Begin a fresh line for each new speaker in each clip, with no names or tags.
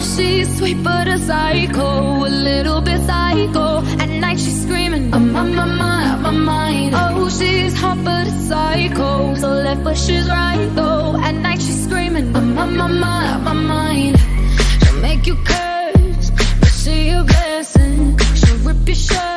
she's sweet but a psycho, a little bit psycho. At night she's screaming, I'm on my mind, mind. Oh, she's hot but a psycho, so left but she's right though. At night she's screaming, I'm on my mind, i mind. She'll make you curse, but she a blessing. She'll rip your shirt.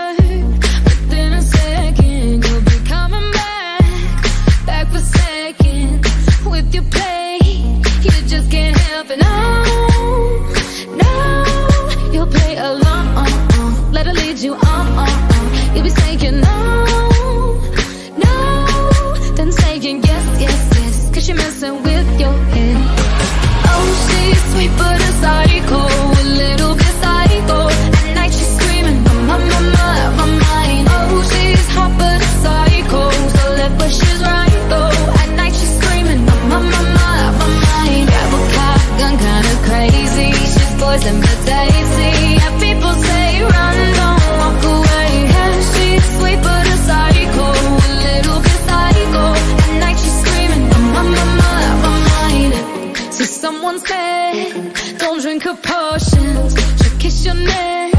someone said, don't drink her potions. She'll kiss your neck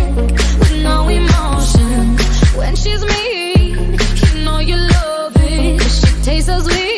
with no emotion. When she's mean, you know you love it. She tastes so sweet.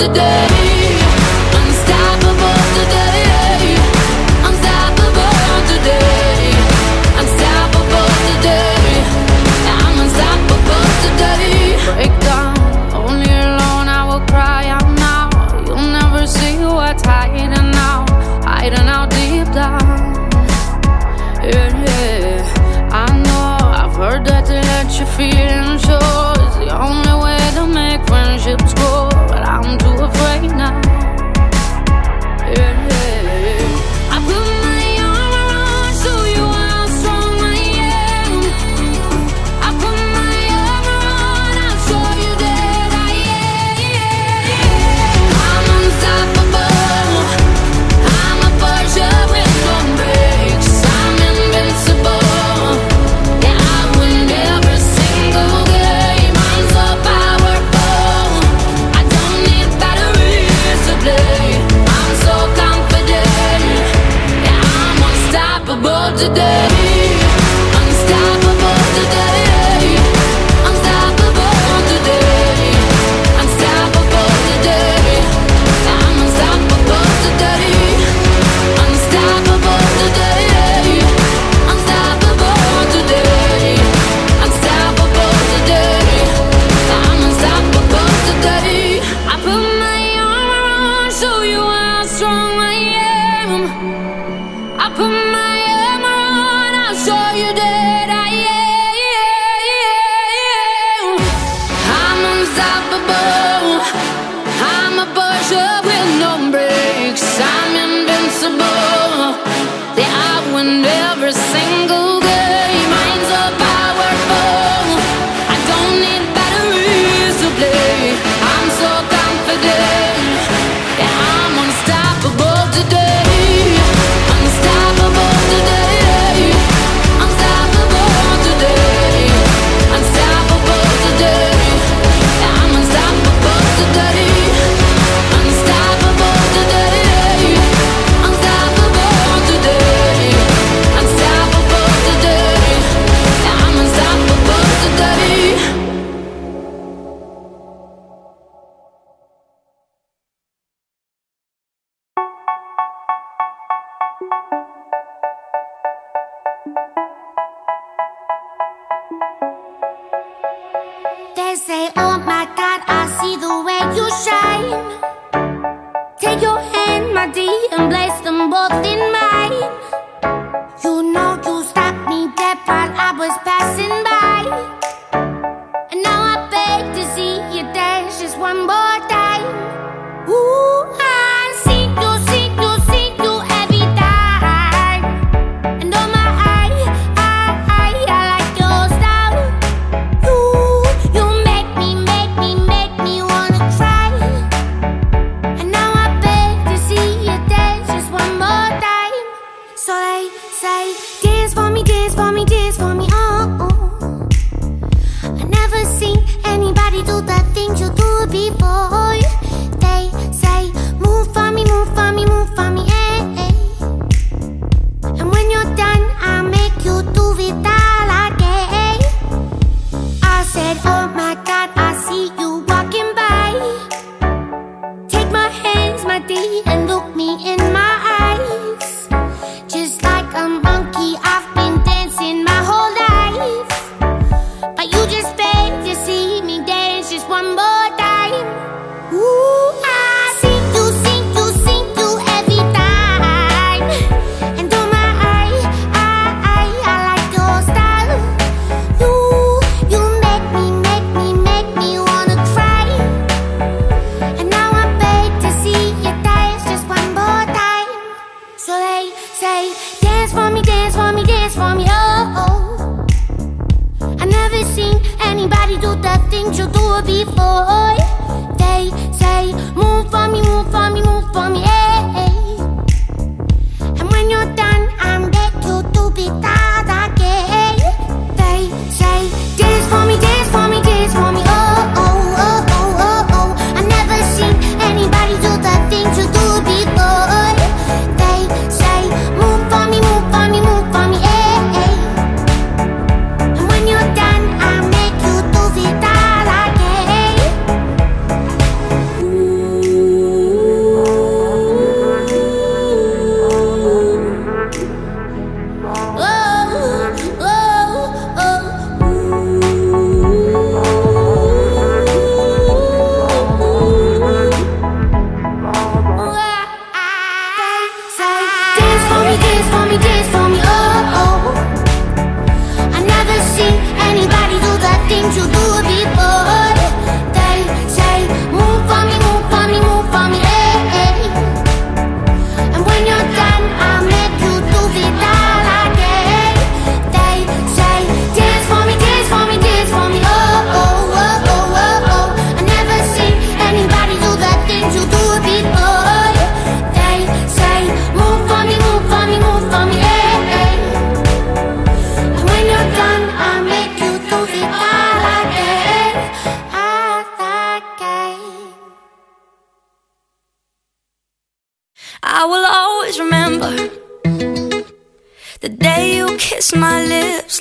today. was passing by. And now I beg to see you dance just one more time. Ooh, I every time. And oh my, I, I, I like your style. Ooh, you make me, make me, make me wanna cry. And now I beg to see you
dance just
one more time. So they say,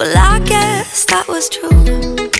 Well, I guess that was true.